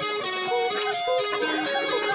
なるほど。